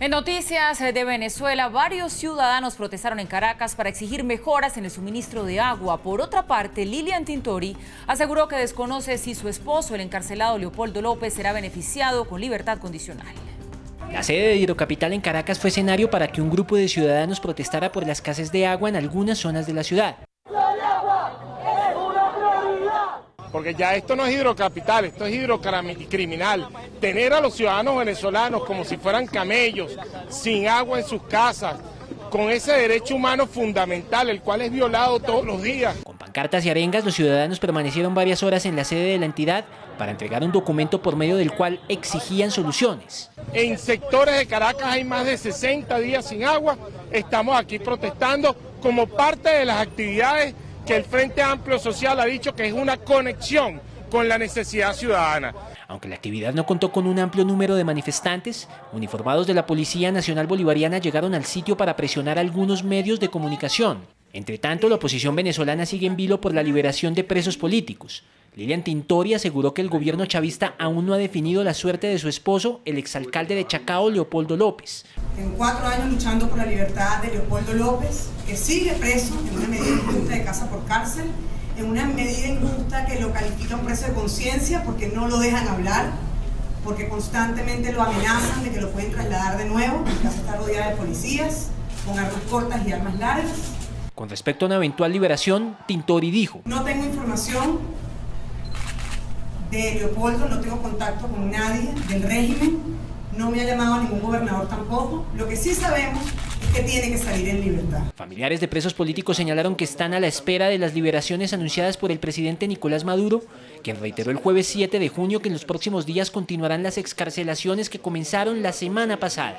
En noticias de Venezuela, varios ciudadanos protestaron en Caracas para exigir mejoras en el suministro de agua. Por otra parte, Lilian Tintori aseguró que desconoce si su esposo, el encarcelado Leopoldo López, será beneficiado con libertad condicional. La sede de Hidrocapital en Caracas fue escenario para que un grupo de ciudadanos protestara por la escasez de agua en algunas zonas de la ciudad. Porque ya esto no es hidrocapital, esto es hidrocriminal. Tener a los ciudadanos venezolanos como si fueran camellos, sin agua en sus casas, con ese derecho humano fundamental, el cual es violado todos los días. Con pancartas y arengas, los ciudadanos permanecieron varias horas en la sede de la entidad para entregar un documento por medio del cual exigían soluciones. En sectores de Caracas hay más de 60 días sin agua, estamos aquí protestando como parte de las actividades que el Frente Amplio Social ha dicho que es una conexión con la necesidad ciudadana. Aunque la actividad no contó con un amplio número de manifestantes, uniformados de la Policía Nacional Bolivariana llegaron al sitio para presionar algunos medios de comunicación. Entre tanto, la oposición venezolana sigue en vilo por la liberación de presos políticos. Lilian Tintori aseguró que el gobierno chavista aún no ha definido la suerte de su esposo, el exalcalde de Chacao, Leopoldo López. En cuatro años luchando por la libertad de Leopoldo López, que sigue preso en una medida injusta de casa por cárcel, en una medida injusta que lo califica un preso de conciencia porque no lo dejan hablar, porque constantemente lo amenazan de que lo pueden trasladar de nuevo, mi casa está rodeada de policías, con armas cortas y armas largas. Con respecto a una eventual liberación, Tintori dijo, No tengo información de Leopoldo, no tengo contacto con nadie del régimen, no me ha llamado ningún gobernador tampoco. Lo que sí sabemos es que tiene que salir en libertad. Familiares de presos políticos señalaron que están a la espera de las liberaciones anunciadas por el presidente Nicolás Maduro, quien reiteró el jueves 7 de junio que en los próximos días continuarán las excarcelaciones que comenzaron la semana pasada.